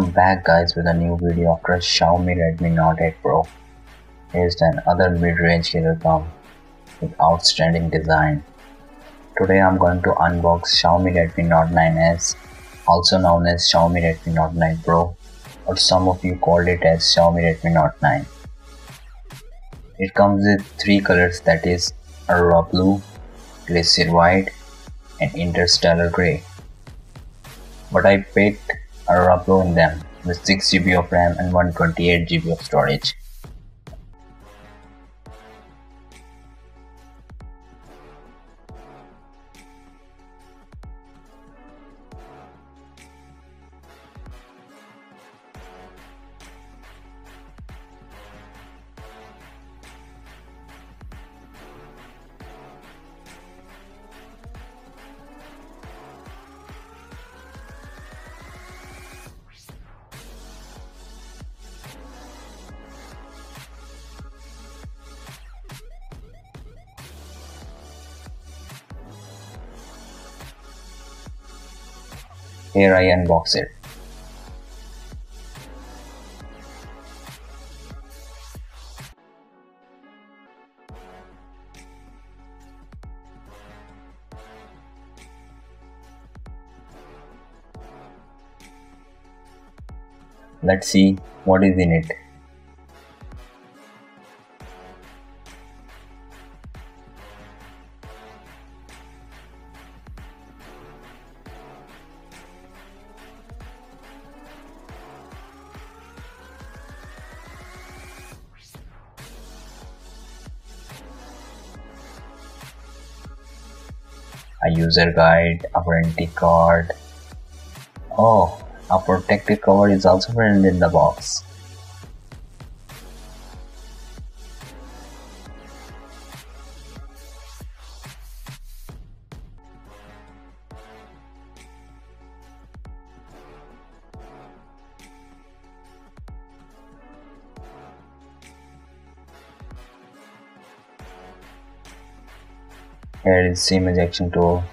back guys with a new video after Xiaomi Redmi Note 8 Pro. Here's another mid-range killer comb with outstanding design. Today I'm going to unbox Xiaomi Redmi Note 9s, also known as Xiaomi Redmi Note 9 Pro, or some of you called it as Xiaomi Redmi Note 9. It comes with three colors that is Aurora Blue, Glacier White, and Interstellar Grey. But I picked Aurora Blue in them with 6GB of RAM and 128GB of storage. Here I unbox it. Let's see what is in it. A user guide, a warranty card. Oh, a protective cover is also present in the box. Here is SIM ejection tool.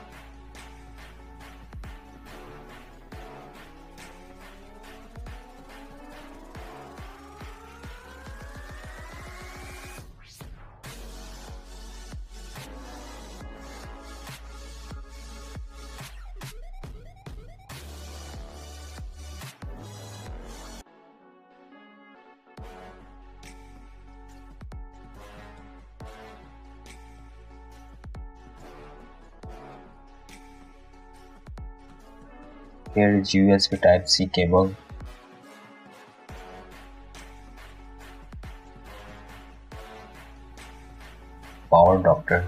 Here is USB Type-C cable. Power adapter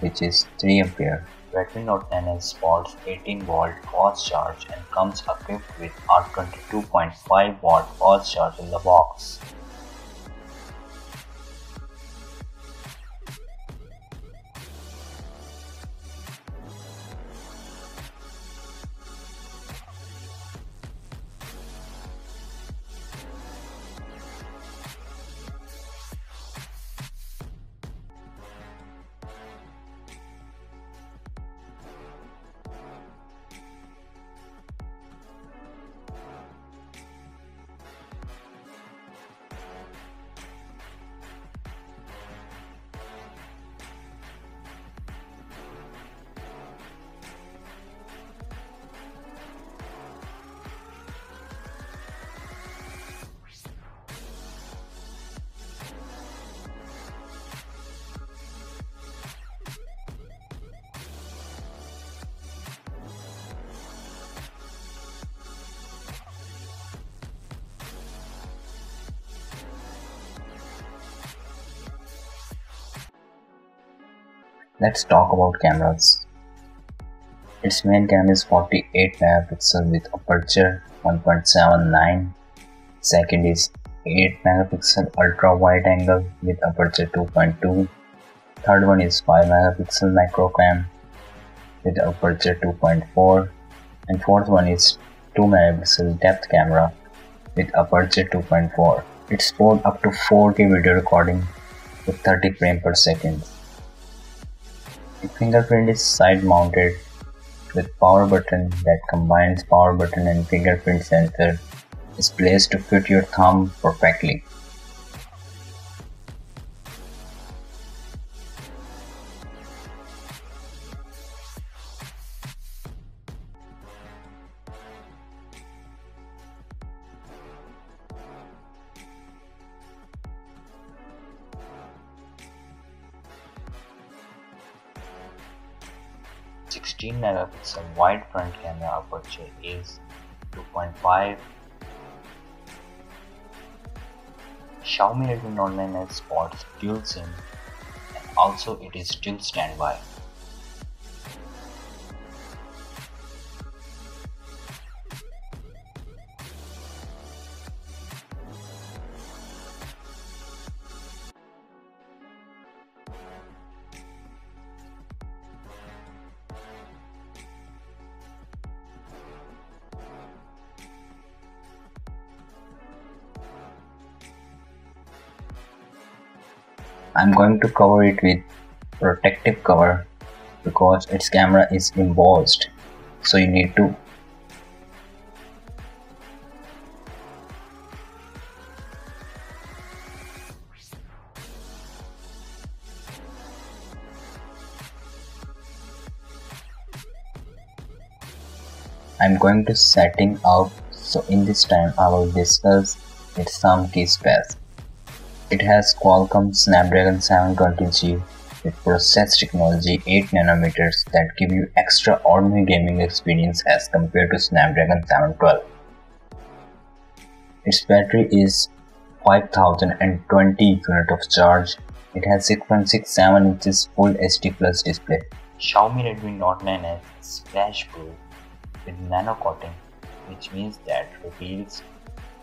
which is 3 ampere. Redmi Note 10 sports 18 volt fast charge and comes equipped with R22.5 watt fast charge in the box. Let's talk about cameras. Its main camera is 48 megapixel with aperture 1.79. Second is 8 megapixel ultra wide angle with aperture 2.2. Third one is 5 megapixel macro cam with aperture 2.4 and fourth one is 2 megapixel depth camera with aperture 2.4. It supports up to 4K video recording with 30 frames per second. The fingerprint is side mounted with power button that combines power button and fingerprint sensor is placed to fit your thumb perfectly. 16 megapixel wide front camera aperture is 2.5 Xiaomi Redmi Note 9 supports dual SIM and also it is still standby. I'm going to cover it with protective cover because its camera is embossed so you need to I'm going to setting up so in this time I will discuss its some key specs. It has Qualcomm Snapdragon 720G with process technology 8 nanometers that give you extraordinary gaming experience as compared to Snapdragon 712. Its battery is 5020 unit of charge. It has 6.67 inches Full HD Plus display. Xiaomi Redmi Note 9 is splash proof with nano coating which means that repels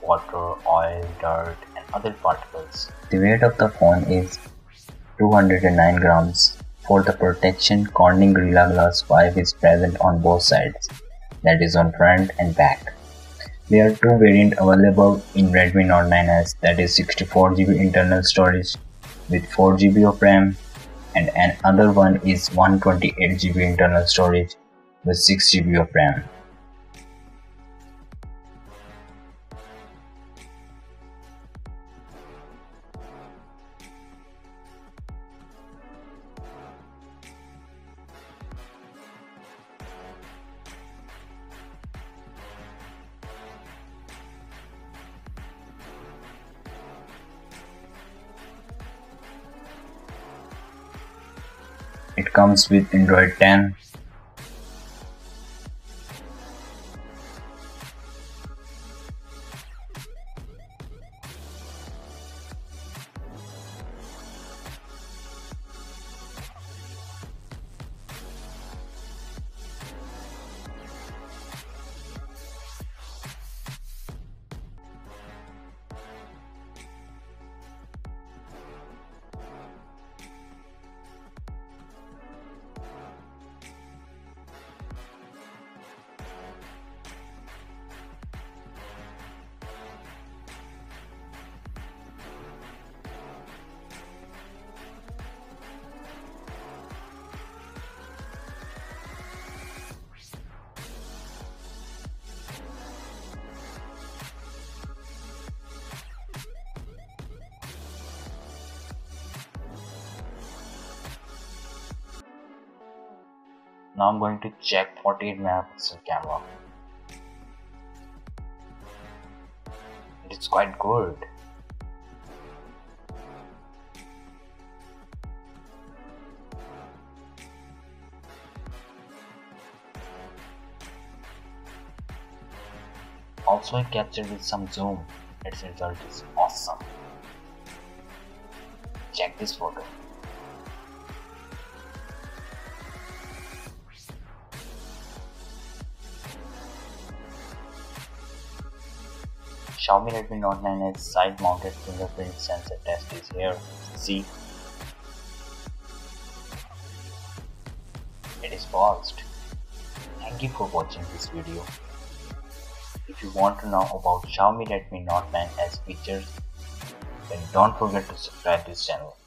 water, oil, dirt other particles. The weight of the phone is 209 grams. For the protection, Corning Gorilla Glass 5 is present on both sides, that is on front and back. There are two variants available in Redmi Note 9s that is 64GB internal storage with 4GB of RAM and another one is 128GB internal storage with 6GB of RAM. It comes with Android 10, Now I'm going to check 48 megapixel camera. It's quite good. Also I captured with some zoom. Its result is awesome. Check this photo. Xiaomi Redmi Note 9's side-mounted fingerprint sensor test is here. See? It is paused. Thank you for watching this video. If you want to know about Xiaomi Redmi Note 9 as features, then don't forget to subscribe this channel.